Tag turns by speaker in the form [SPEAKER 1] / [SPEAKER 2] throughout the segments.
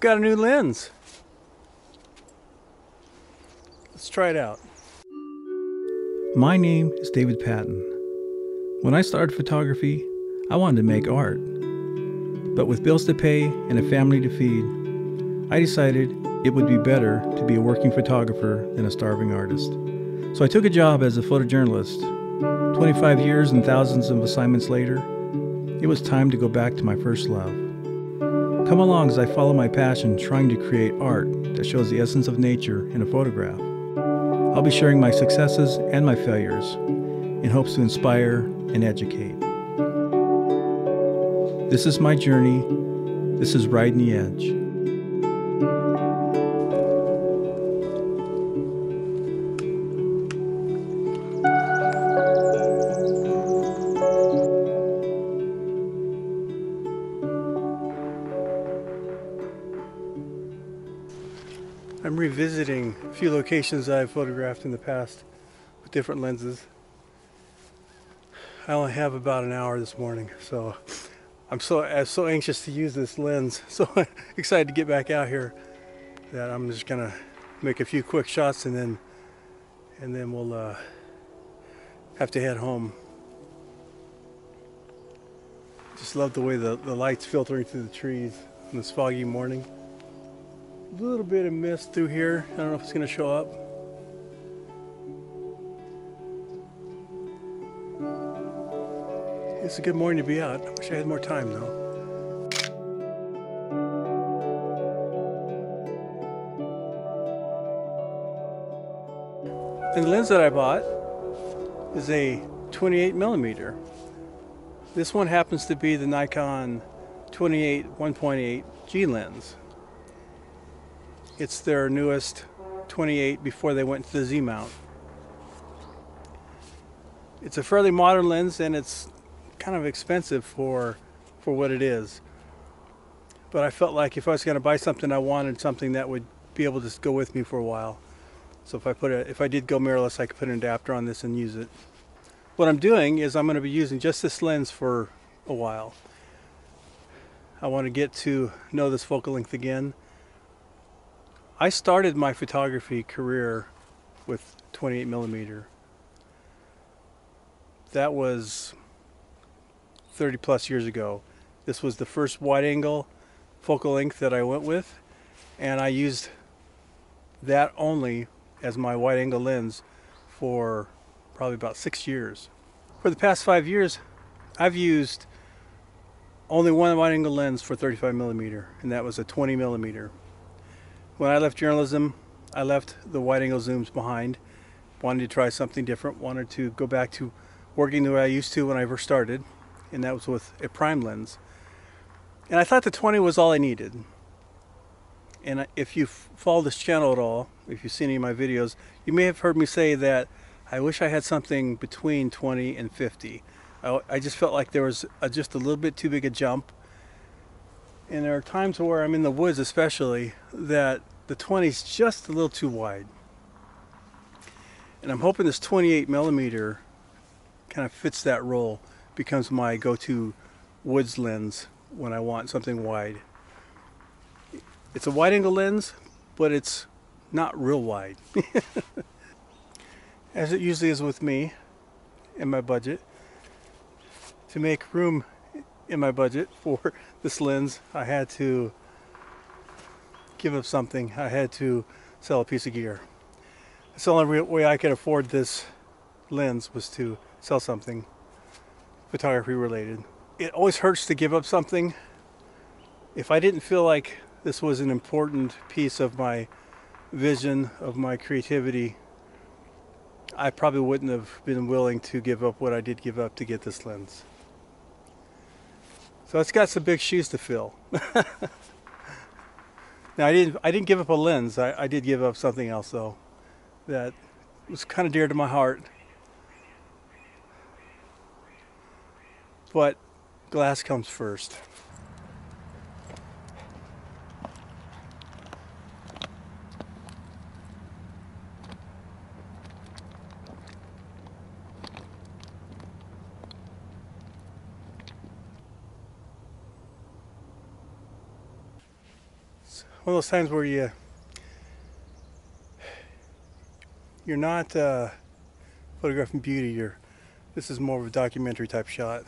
[SPEAKER 1] Got a new lens. Let's try it out.
[SPEAKER 2] My name is David Patton. When I started photography, I wanted to make art. But with bills to pay and a family to feed, I decided it would be better to be a working photographer than a starving artist. So I took a job as a photojournalist. 25 years and thousands of assignments later, it was time to go back to my first love. Come along as I follow my passion trying to create art that shows the essence of nature in a photograph. I'll be sharing my successes and my failures in hopes to inspire and educate. This is my journey. This is Riding the Edge.
[SPEAKER 1] Few locations I've photographed in the past with different lenses. I only have about an hour this morning, so I'm so I'm so anxious to use this lens, so excited to get back out here that I'm just gonna make a few quick shots and then and then we'll uh, have to head home. Just love the way the, the light's filtering through the trees on this foggy morning. A little bit of mist through here. I don't know if it's going to show up. It's a good morning to be out. I wish I had more time though. And the lens that I bought is a 28 millimeter. This one happens to be the Nikon 28 1.8 G lens. It's their newest 28 before they went to the Z mount. It's a fairly modern lens and it's kind of expensive for for what it is. But I felt like if I was going to buy something, I wanted something that would be able to go with me for a while. So if I put a, if I did go mirrorless, I could put an adapter on this and use it. What I'm doing is I'm going to be using just this lens for a while. I want to get to know this focal length again. I started my photography career with 28 millimeter. That was 30 plus years ago. This was the first wide angle focal length that I went with, and I used that only as my wide angle lens for probably about six years. For the past five years, I've used only one wide angle lens for 35 millimeter, and that was a 20 millimeter. When I left journalism, I left the wide angle zooms behind. Wanted to try something different, wanted to go back to working the way I used to when I first started, and that was with a prime lens. And I thought the 20 was all I needed. And if you follow this channel at all, if you've seen any of my videos, you may have heard me say that I wish I had something between 20 and 50. I, I just felt like there was a, just a little bit too big a jump. And there are times where I'm in the woods especially that the 20 is just a little too wide. And I'm hoping this 28 millimeter kind of fits that role, becomes my go-to woods lens when I want something wide. It's a wide angle lens, but it's not real wide. As it usually is with me and my budget. To make room in my budget for this lens, I had to give up something. I had to sell a piece of gear. That's the only way I could afford this lens was to sell something photography related. It always hurts to give up something. If I didn't feel like this was an important piece of my vision, of my creativity, I probably wouldn't have been willing to give up what I did give up to get this lens. So it's got some big shoes to fill. now I didn't I didn't give up a lens. I, I did give up something else though that was kind of dear to my heart. But glass comes first. One of those times where you you're not uh, photographing beauty. You're this is more of a documentary type shot.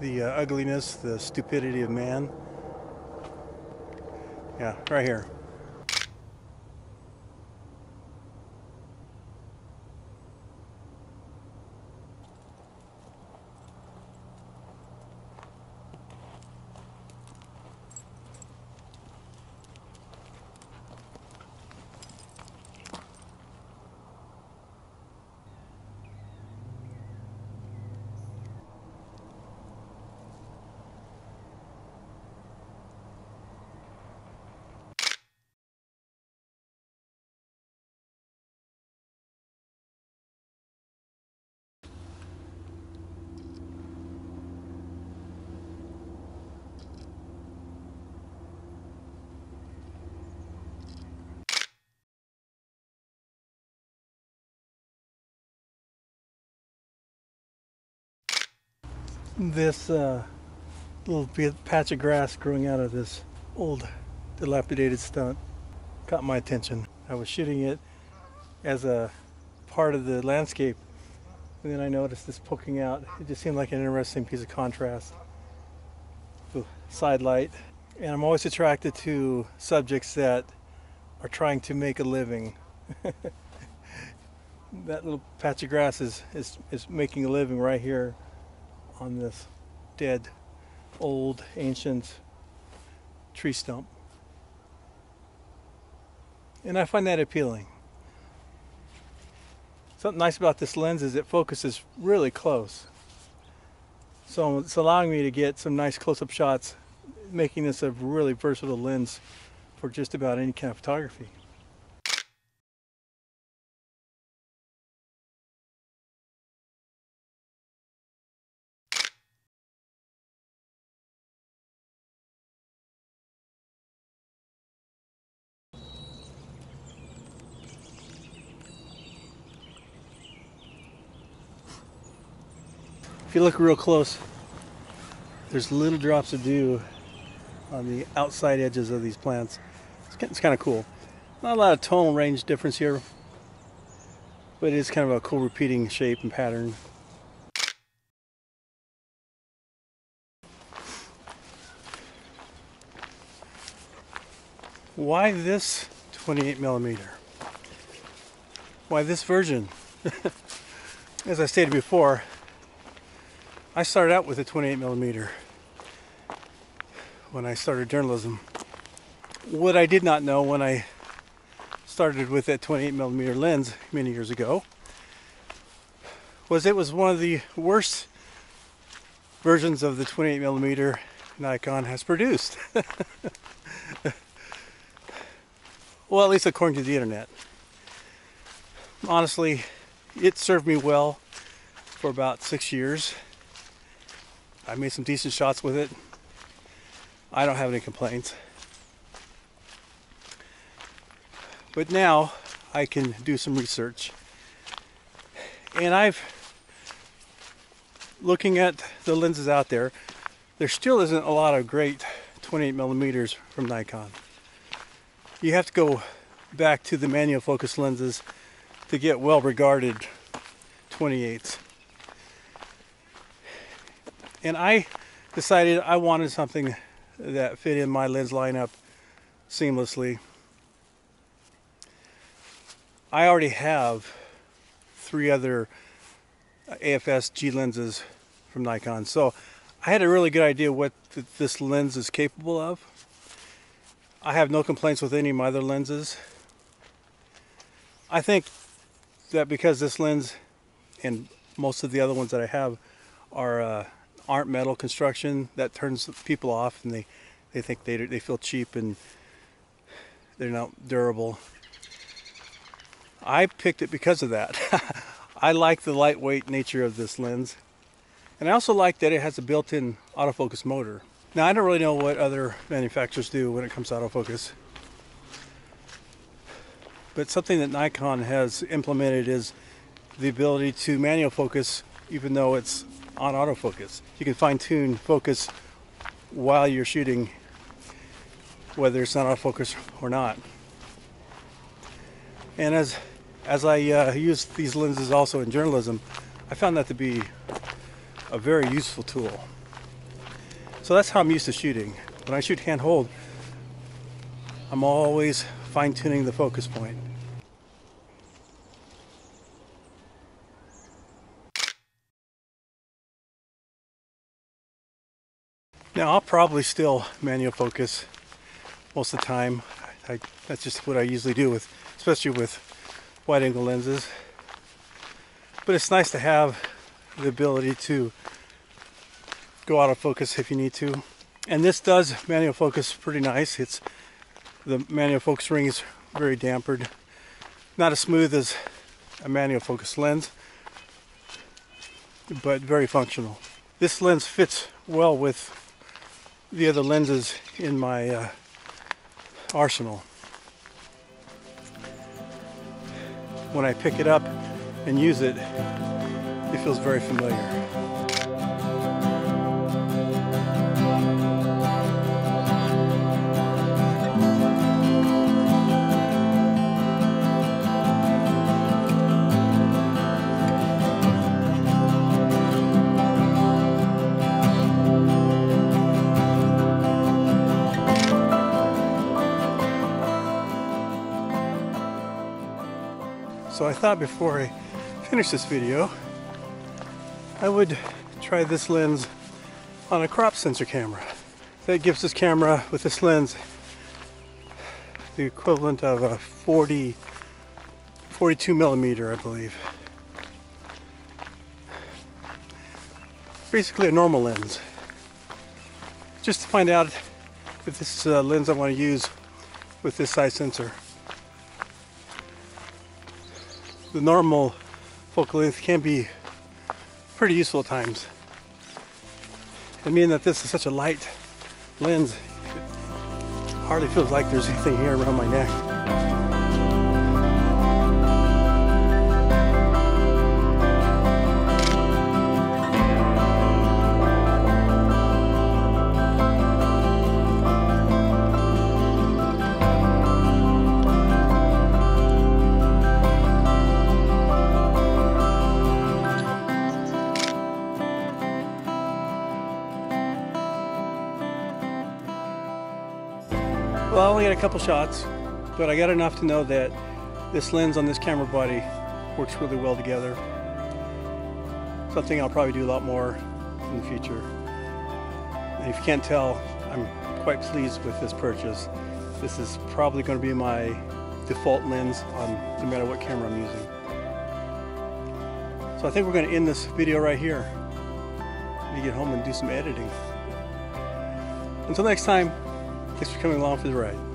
[SPEAKER 1] The uh, ugliness, the stupidity of man. Yeah, right here. This uh, little patch of grass growing out of this old dilapidated stunt caught my attention. I was shooting it as a part of the landscape and then I noticed this poking out. It just seemed like an interesting piece of contrast. The side light. And I'm always attracted to subjects that are trying to make a living. that little patch of grass is, is, is making a living right here on this dead, old, ancient tree stump. And I find that appealing. Something nice about this lens is it focuses really close. So it's allowing me to get some nice close-up shots, making this a really versatile lens for just about any kind of photography. If you look real close, there's little drops of dew on the outside edges of these plants. It's, it's kind of cool. Not a lot of tonal range difference here, but it is kind of a cool repeating shape and pattern. Why this 28 millimeter? Why this version? As I stated before, I started out with a 28 millimeter when I started journalism. What I did not know when I started with that 28 millimeter lens many years ago was it was one of the worst versions of the 28 millimeter Nikon has produced. well, at least according to the internet. Honestly, it served me well for about six years. I made some decent shots with it. I don't have any complaints. But now I can do some research. And I've looking at the lenses out there, there still isn't a lot of great 28 millimeters from Nikon. You have to go back to the manual focus lenses to get well regarded 28s and I decided I wanted something that fit in my lens lineup seamlessly. I already have three other AFS G lenses from Nikon, so I had a really good idea what th- this lens is capable of. I have no complaints with any of my other lenses. I think that because this lens and most of the other ones that I have are uh, aren't metal construction that turns people off and they, they think they, they feel cheap and they're not durable. I picked it because of that. I like the lightweight nature of this lens. And I also like that it has a built-in autofocus motor. Now I don't really know what other manufacturers do when it comes to autofocus. But something that Nikon has implemented is the ability to manual focus even though it's on autofocus. You can fine tune focus while you're shooting whether it's not autofocus or not. And as as I uh, use these lenses also in journalism, I found that to be a very useful tool. So that's how I'm used to shooting. When I shoot handhold, I'm always fine tuning the focus point. Now I'll probably still manual focus most of the time. I, that's just what I usually do with, especially with wide angle lenses. But it's nice to have the ability to go out of focus if you need to. And this does manual focus pretty nice. It's the manual focus ring is very dampered. Not as smooth as a manual focus lens, but very functional. This lens fits well with the other lenses in my uh, arsenal. When I pick it up and use it, it feels very familiar. So I thought before I finish this video, I would try this lens on a crop sensor camera. That gives this camera with this lens the equivalent of a 40, 42 millimeter, I believe. Basically a normal lens. Just to find out if this is a lens I want to use with this size sensor. The normal focal length can be pretty useful at times. And mean that this is such a light lens, it hardly feels like there's anything here around my neck. Well, I only got a couple shots, but I got enough to know that this lens on this camera body works really well together. Something I'll probably do a lot more in the future. And if you can't tell, I'm quite pleased with this purchase. This is probably going to be my default lens on no matter what camera I'm using. So I think we're going to end this video right here. Let me get home and do some editing. Until next time, Thanks for coming along for the ride.